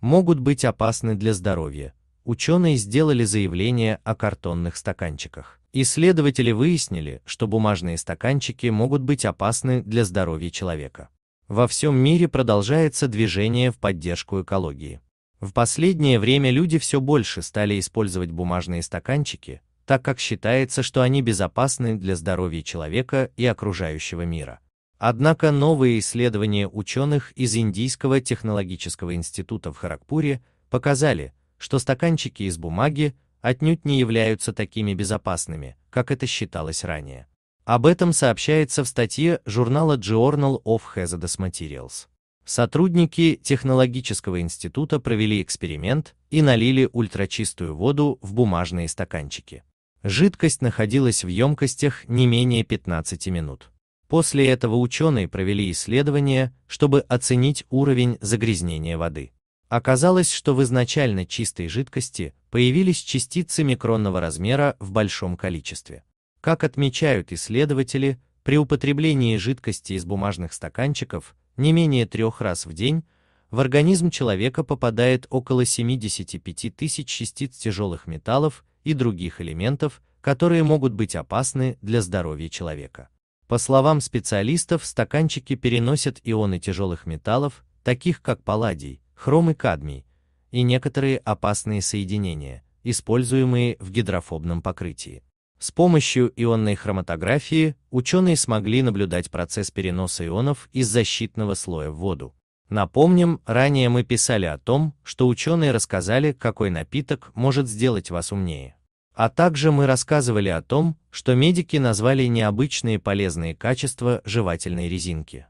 могут быть опасны для здоровья. Ученые сделали заявление о картонных стаканчиках. Исследователи выяснили, что бумажные стаканчики могут быть опасны для здоровья человека. Во всем мире продолжается движение в поддержку экологии. В последнее время люди все больше стали использовать бумажные стаканчики, так как считается, что они безопасны для здоровья человека и окружающего мира. Однако новые исследования ученых из Индийского технологического института в Харакпуре показали, что стаканчики из бумаги отнюдь не являются такими безопасными, как это считалось ранее. Об этом сообщается в статье журнала Journal of Hazardous Materials. Сотрудники технологического института провели эксперимент и налили ультрачистую воду в бумажные стаканчики. Жидкость находилась в емкостях не менее 15 минут. После этого ученые провели исследование, чтобы оценить уровень загрязнения воды. Оказалось, что в изначально чистой жидкости появились частицы микронного размера в большом количестве. Как отмечают исследователи, при употреблении жидкости из бумажных стаканчиков не менее трех раз в день в организм человека попадает около 75 тысяч частиц тяжелых металлов и других элементов, которые могут быть опасны для здоровья человека. По словам специалистов, стаканчики переносят ионы тяжелых металлов, таких как палладий, хром и кадмий, и некоторые опасные соединения, используемые в гидрофобном покрытии. С помощью ионной хроматографии ученые смогли наблюдать процесс переноса ионов из защитного слоя в воду. Напомним, ранее мы писали о том, что ученые рассказали, какой напиток может сделать вас умнее. А также мы рассказывали о том, что медики назвали необычные полезные качества жевательной резинки.